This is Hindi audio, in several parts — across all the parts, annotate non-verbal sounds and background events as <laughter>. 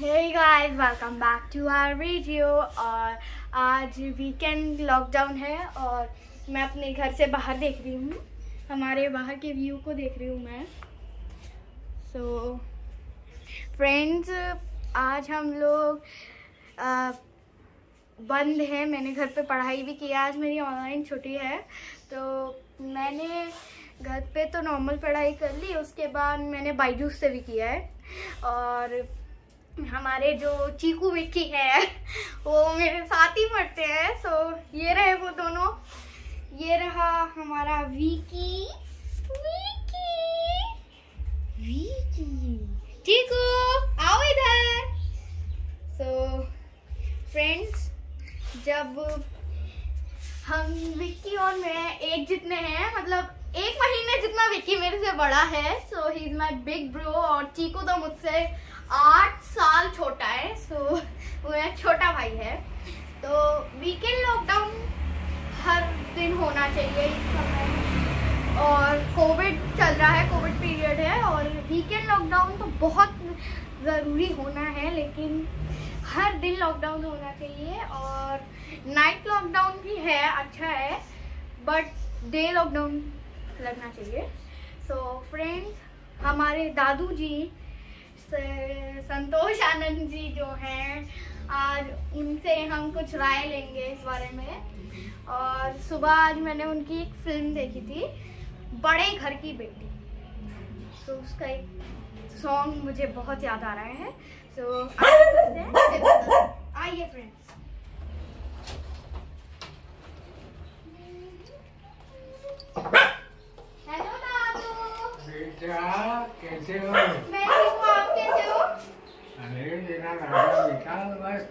Hey guys, welcome back to our video. और आज वीकेंड लॉकडाउन है और मैं अपने घर से बाहर देख रही हूँ। हमारे बाहर के व्यू को देख रही हूँ मैं। सो so, फ्रेंड्स आज हम लोग बंद हैं। मैंने घर पे पढ़ाई भी की आज मेरी ऑनलाइन छुट्टी है। तो मैंने घर पे तो नॉर्मल पढ़ाई कर ली। उसके बाद मैंने बाईजूस से भी किया है। और हमारे जो चीकू विक्की है, वो मेरे साथ ही पढ़ते हैं। सो ये रहे वो दोनों। ये रहा हमारा वीकी। चीकू, आओ इधर। सो फ्रेंड्स जब हम विक्की और मैं एक जितने हैं मतलब एक महीने जितना विक्की मेरे से बड़ा है so he is my big bro और चीकू तो मुझसे आठ साल छोटा है सो वो मेरा छोटा भाई है। तो वीकेंड लॉकडाउन हर दिन होना चाहिए इस समय। और कोविड चल रहा है कोविड पीरियड है और वीकेंड लॉकडाउन तो बहुत ज़रूरी होना है लेकिन हर दिन लॉकडाउन होना चाहिए। और नाइट लॉकडाउन भी है अच्छा है बट डे लॉकडाउन लगना चाहिए। सो so, फ्रेंड्स हमारे दादू जी संतोष आनंद जी जो हैं आज उनसे हम कुछ राय लेंगे इस बारे में। और सुबह आज मैंने उनकी एक फ़िल्म देखी थी बड़े घर की बेटी। तो उसका एक सॉन्ग मुझे बहुत याद आ रहा है। सो आइए फ्रेंड्स हेलो <laughs> दादू। बेटा कैसे हूँ आप कैसे हो अरे मेरा राजा बेटा बस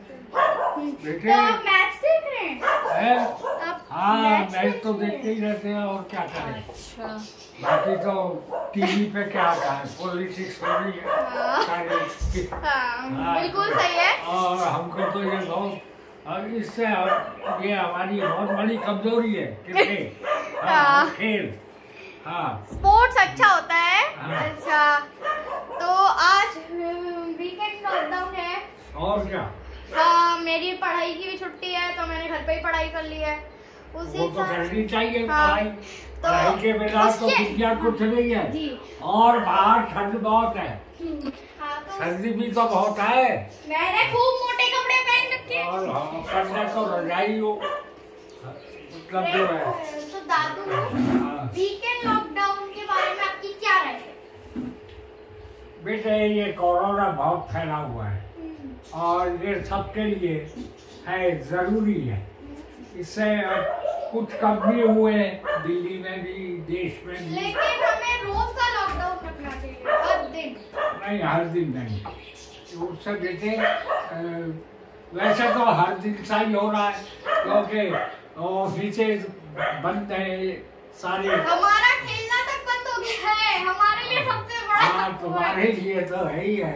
बेटे तो आप मैच देख रहे हैं? हाँ? मैच तो देखते ही रहते हैं और क्या करें? अच्छा। बाकी तो टीवी पे क्या का है। पॉलिटिक्स हो रही हाँ। बिल्कुल सही है। और हमको तो ये बहुत और इससे ये हमारी बहुत बड़ी कमज़ोरी है क्रिकेट <laughs> हाँ, हाँ। खेल। हाँ। स्पोर्ट्स अच्छा होता है। हाँ। अच्छा। तो आज वीकेंड लॉकडाउन है। और क्या? हाँ मेरी पढ़ाई की भी छुट्टी है तो मैंने घर पे ही पढ़ाई कर ली है। उसी वो तो करनी चाहिए हाँ। पढ़ाई। तो पढ़ाई के बिना तो दुनिया कुछ नहीं है जी। और बाहर ठंड बहुत है। हाँ तो सर्दी भी तो बहुत है। मैंने खूब मोटे कपड़े पहन रखे हैं। और हाँ, को रजाई हो। मतलब जो है। तो दादू। वीकेंड लॉकडाउन के बारे में आपकी क्या राय है? बेटे ये कोरोना बहुत फैला हुआ है। और ये सबके लिए है ज़रूरी है। इससे अब कुछ कम भी हुए दिल्ली में भी देश में भी। लेकिन हमें रोज का लॉकडाउन रखना चाहिए हर दिन। नहीं हर दिन नहीं। उससे बेटे वैसे तो हर दिन सा ही हो रहा है क्योंकि ऑफिसेज बंद है सारे। हमारा खेलना तक बंद हो गया है हमारे लिए सबसे बड़ा हाँ तुम्हारे लिए तो है ही है।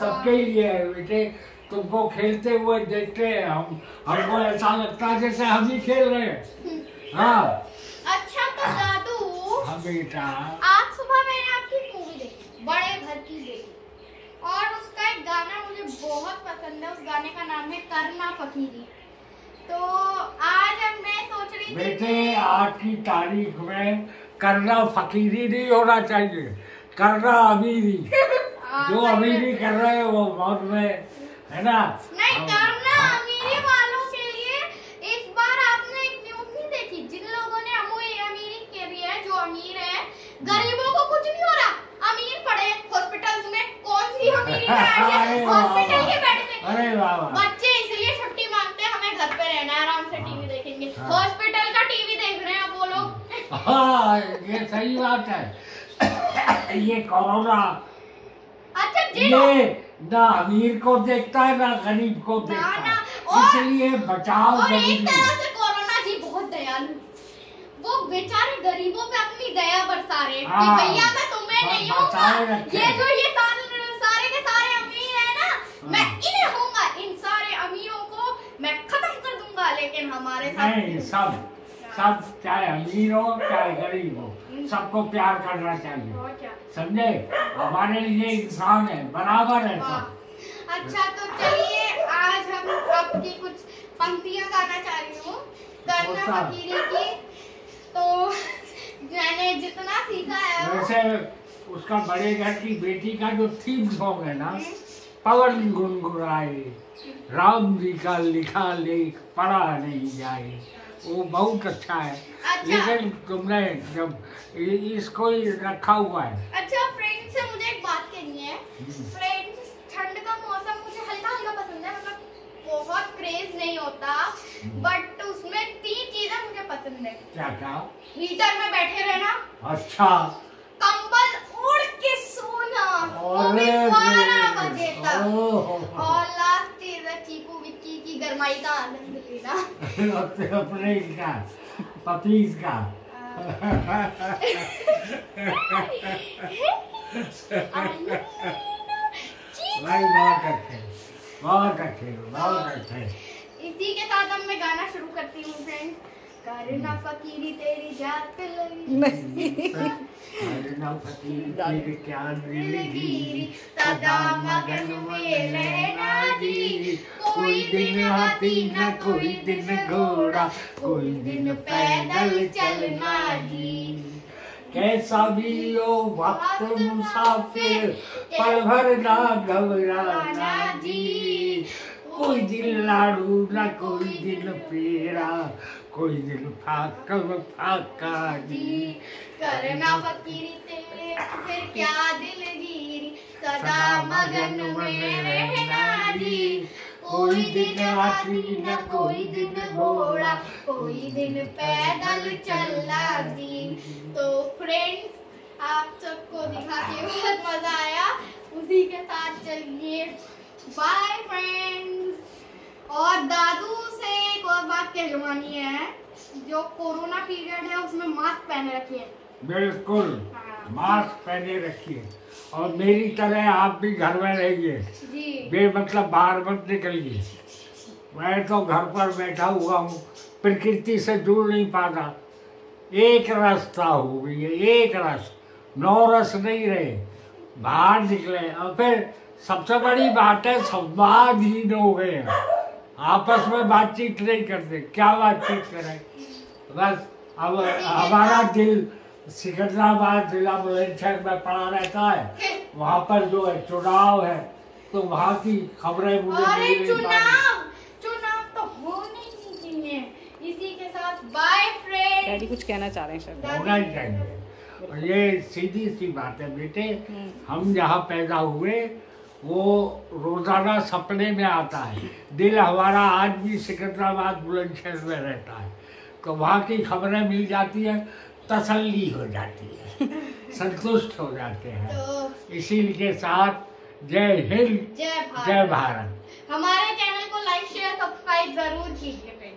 सबके लिए है बेटे। तुमको खेलते हुए देखते हैं हम। हमको ऐसा लगता है जैसे हम ही खेल रहे हैं। हाँ। अच्छा तो दादू हाँ बेटा। आज सुबह मैंने आपकी मूवी देखी बड़े घर की बेटी और उसका एक गाना मुझे बहुत पसंद है। उस गाने का नाम है करना फकीरी। तो आज अब मैं सोच रही बेटे आज की तारीख में करना फकीरी नहीं होना चाहिए। करना अमीरी <laughs> हाँ, जो है। अमीरी कर रहे हैं वो मौत में है ना? नहीं हम- करना हाँ। अमीरी वालों के लिए। इस बार आपने एक न्यूज़ नहीं देखी? जिन लोगों ने अमू अमीरी करी है जो अमीर है गरीबों को कुछ नहीं हो रहा। अमीर पड़े हॉस्पिटल्स में। कौन सी अमीरी <laughs> है? हॉस्पिटल के बेड में। अरे बच्चे इसलिए छुट्टी मांगते हैं हमें घर पे रहना है आराम से टीवी देखेंगे। हाँ। हॉस्पिटल का टीवी देख रहे हैं वो लोग। हाँ ये सही बात है। ये कोरोना अच्छा ये ना अमीर को देखता है ना गरीब को देखता है इसलिए बचाव और एक तरह से कोरोना जी बहुत दयालु वो बेचारे गरीबों पे अपनी दया बरसा रहे हैं कि हाँ। भैया मैं तुम्हें नहीं बचाए होऊँगा रखे। ये जो ये सारे सारे के सारे अमीर है ना मैं हाँ। इन्हें होऊँगा इन सारे अमीरों को मैं खत्म कर दूँगा लेकिन हमारे साथ नहीं सब सब चाहे अमीर हो चाहे गरीब हो सबको प्यार करना चाहिए। समझे? हमारे लिए इंसान है बराबर है। सब। अच्छा तो चलिए आज हम आपकी कुछ पंक्तियाँ गाना चाह रही हूँ। करना। फकीरी की। तो मैंने जितना सीखा है वैसे उसका बड़े घर की बेटी का जो थीम सॉन्ग है ना पवन गुनगुनाए राम जी का लिखा लेख पढ़ा नहीं जाए। वो बहुत अच्छा है। अच्छा। लेकिन तुमने जब इसको ही रखा हुआ है। अच्छा फ्रेंड्स से मुझे एक बात कहनी है। फ्रेंड्स ठंड का मौसम मुझे हल्का हल्का पसंद है मतलब बहुत क्रेज नहीं होता बट उसमें तीन चीज़ें मुझे पसंद है। क्या क्या? हीटर में बैठे रहना। अच्छा। कंबल उड़ के सोना। अरे बारह बजे तक। और लास्ट तेरा चीकू विक्की की गरमाई का आनंद। अपने अपने का पपीज का। भाई बहुत अच्छे बहुत अच्छे बहुत अच्छे इसी के साथ अब मैं गाना शुरू करती हूँ फ्रेंड करना फकीरी तेरी जात पे लगी। अरे ना फकीर तेरे क्या दिलगिरी सदा मगन में जी कोई दिन हाथी न कोई दिन घोड़ा कोई दिन पैदल चलना जी कैसा भी हो वक्त मुसाफिर पल भर ना घबराना जी। कोई दिन लाड़ू न कोई दिन पेड़ा कोई दिन फाका फाका जी। करना फकीरी तेरे फिर क्या दिलगिरी? सदा मगन में रहना जी। कोई दिन हाथी न कोई दिन घोड़ा, कोई दिन पैदल चलना जी तो फ्रेंड्स आप सबको दिखा के बहुत मज़ा आया। उसी के साथ चलिए। बाय फ्रेंड्स और दादू से एक और बात कहलवानी है। जो कोरोना पीरियड है, उसमें मास्क पहने रखिए बिल्कुल। मास्क पहने रखिए। और मेरी तरह आप भी घर में रहिए। जी। बेमतलब बाहर मत निकलिए। मैं तो घर पर बैठा हुआ हूँ। प्रकृति से जुड़ नहीं पाता। एक रास्ता हो गई है एक रस नौ रस नहीं रहे। बाहर निकले। और फिर सबसे बड़ी बात है संवादहीन हो गए आपस में बातचीत नहीं करते। क्या बातचीत करें? बस अब हमारा दिल सिकंदराबाद जिला बुलंदशहर में पड़ा रहता है। वहाँ पर जो है चुनाव है तो वहाँ की खबरें मुझे मिल। चुनाव! चुनाव तो होने ही चाहिए। इसी के साथ बाय फ्रेंड डैडी कुछ कहना चाह रहे हैं शायद होना ही चाहिए। ये सीधी सी बात है बेटे हम्म। हम जहाँ पैदा हुए वो रोज़ाना सपने में आता है। दिल हमारा आज भी सिकंदराबाद बुलंदशहर में रहता है। तो वहाँ की खबरें मिल जाती है। तसल्ली हो जाती है <laughs> संतुष्ट हो जाते हैं। तो इसी के साथ जय हिंद जय भारत। जय भारत। हमारे चैनल को लाइक शेयर सब्सक्राइब ज़रूर कीजिए।